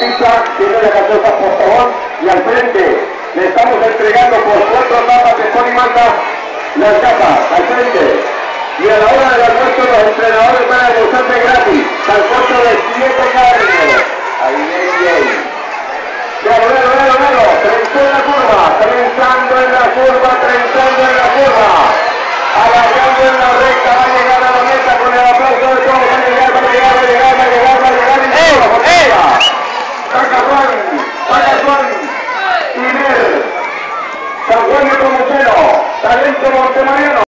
pista, tiene gaseosas por favor, y al frente le estamos entregando por cuatro tapas de Polimanta las gafas, al frente. Y a la hora del almuerzo los entrenadores van a almorzarse gratis, al costo de 7 cada. Ahí, ahí, ahí. Talento norte